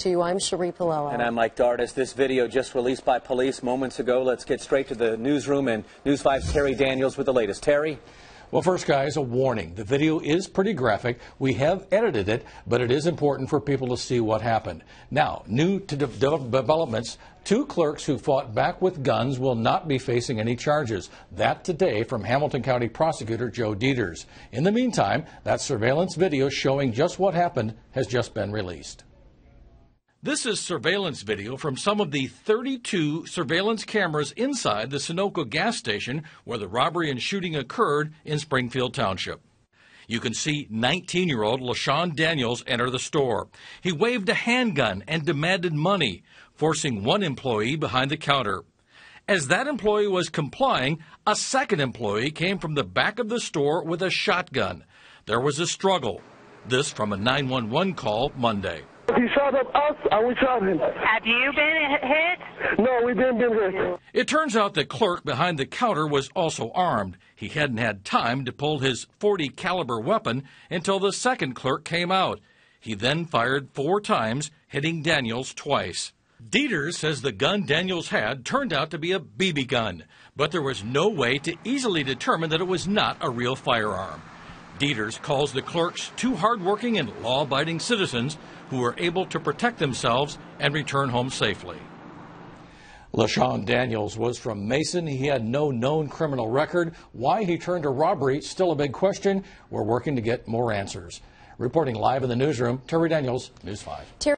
To you, I'm Sheree Paolello. And I'm Mike Dardis. This video just released by police moments ago. Let's get straight to the newsroom and News 5's Terry Daniels with the latest. Terry? Well, first, guys, a warning. The video is pretty graphic. We have edited it, but it is important for people to see what happened. Now, new to de developments, two clerks who fought back with guns will not be facing any charges. That today from Hamilton County Prosecutor Joe Deters. In the meantime, that surveillance video showing just what happened has just been released. This is surveillance video from some of the 32 surveillance cameras inside the Sunoco gas station where the robbery and shooting occurred in Springfield Township. You can see 19 year old LaShawn Daniels enter the store. He waved a handgun and demanded money, forcing one employee behind the counter. As that employee was complying, a second employee came from the back of the store with a shotgun. There was a struggle. This from a 911 call Monday. He shot at us and we shot him. Have you been hit? No, we didn't been hit. It turns out the clerk behind the counter was also armed. He hadn't had time to pull his 40 caliber weapon until the second clerk came out. He then fired four times, hitting Daniels twice. Deters says the gun Daniels had turned out to be a BB gun, but there was no way to easily determine that it was not a real firearm. Deters calls the clerks two hardworking and law abiding citizens who were able to protect themselves and return home safely. LaShawn Daniels was from Mason. He had no known criminal record. Why he turned to robbery, still a big question. We're working to get more answers. Reporting live in the newsroom, Terry Daniels, News 5. Terry